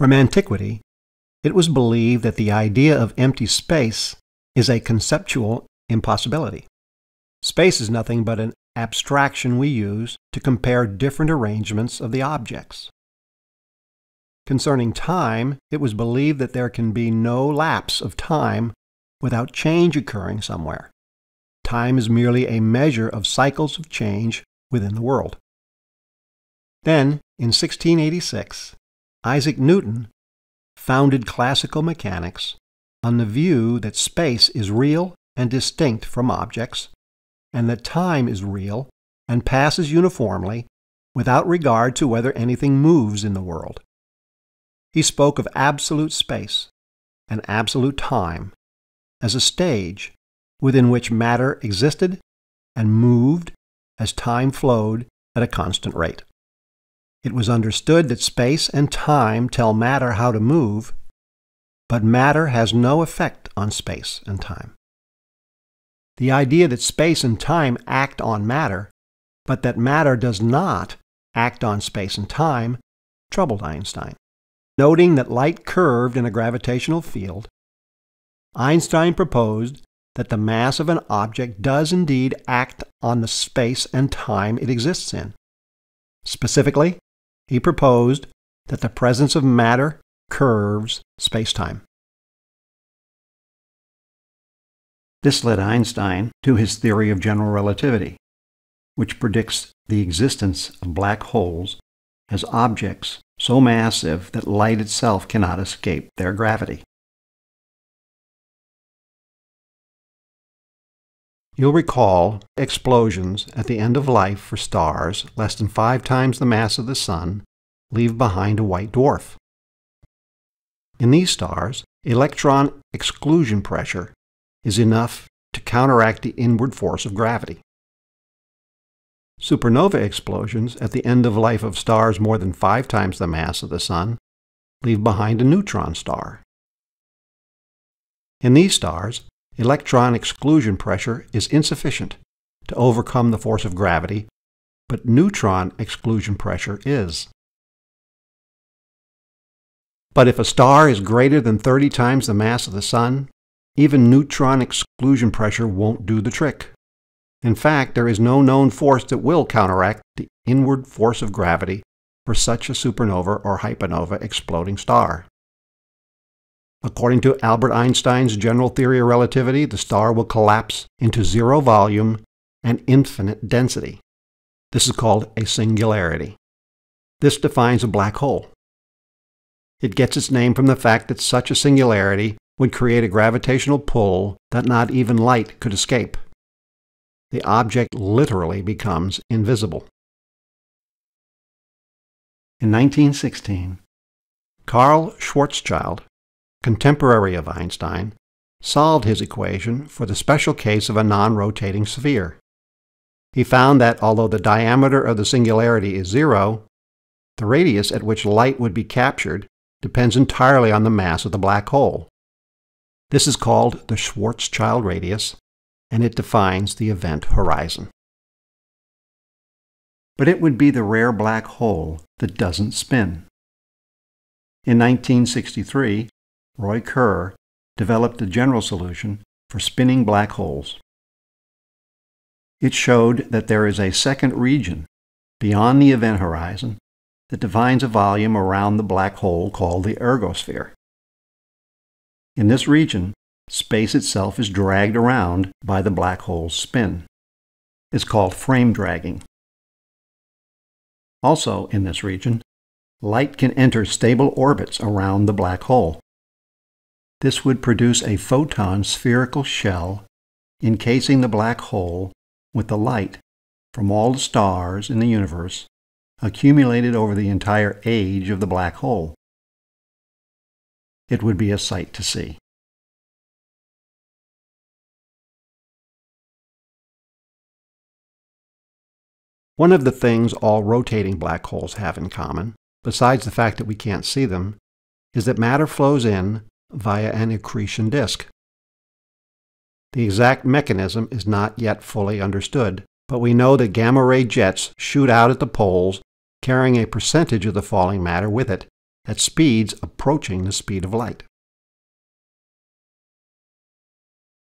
From antiquity, it was believed that the idea of empty space is a conceptual impossibility. Space is nothing but an abstraction we use to compare different arrangements of the objects. Concerning time, it was believed that there can be no lapse of time without change occurring somewhere. Time is merely a measure of cycles of change within the world. Then, in 1686, Isaac Newton founded classical mechanics on the view that space is real and distinct from objects, and that time is real and passes uniformly without regard to whether anything moves in the world. He spoke of absolute space and absolute time as a stage within which matter existed and moved as time flowed at a constant rate. It was understood that space and time tell matter how to move, but matter has no effect on space and time. The idea that space and time act on matter, but that matter does not act on space and time, troubled Einstein. Noting that light curved in a gravitational field, Einstein proposed that the mass of an object does indeed act on the space and time it exists in. Specifically, he proposed that the presence of matter curves spacetime. This led Einstein to his theory of general relativity, which predicts the existence of black holes as objects so massive that light itself cannot escape their gravity. You'll recall explosions at the end of life for stars less than five times the mass of the Sun leave behind a white dwarf. In these stars, electron exclusion pressure is enough to counteract the inward force of gravity. Supernova explosions at the end of life of stars more than five times the mass of the Sun leave behind a neutron star. In these stars, electron exclusion pressure is insufficient to overcome the force of gravity, but neutron exclusion pressure is. But if a star is greater than 30 times the mass of the Sun, even neutron exclusion pressure won't do the trick. In fact, there is no known force that will counteract the inward force of gravity for such a supernova or hypernova exploding star. According to Albert Einstein's general theory of relativity, the star will collapse into zero volume and infinite density. This is called a singularity. This defines a black hole. It gets its name from the fact that such a singularity would create a gravitational pull that not even light could escape. The object literally becomes invisible. In 1916, Karl Schwarzschild contemporary of Einstein, solved his equation for the special case of a non-rotating sphere. He found that although the diameter of the singularity is zero, the radius at which light would be captured depends entirely on the mass of the black hole. This is called the Schwarzschild radius, and it defines the event horizon. But it would be the rare black hole that doesn't spin. In 1963, Roy Kerr, developed a general solution for spinning black holes. It showed that there is a second region beyond the event horizon that defines a volume around the black hole called the ergosphere. In this region, space itself is dragged around by the black hole's spin. It's called frame dragging. Also in this region, light can enter stable orbits around the black hole. This would produce a photon spherical shell encasing the black hole with the light from all the stars in the universe accumulated over the entire age of the black hole. It would be a sight to see. One of the things all rotating black holes have in common, besides the fact that we can't see them, is that matter flows in via an accretion disk. The exact mechanism is not yet fully understood, but we know that gamma ray jets shoot out at the poles carrying a percentage of the falling matter with it, at speeds approaching the speed of light.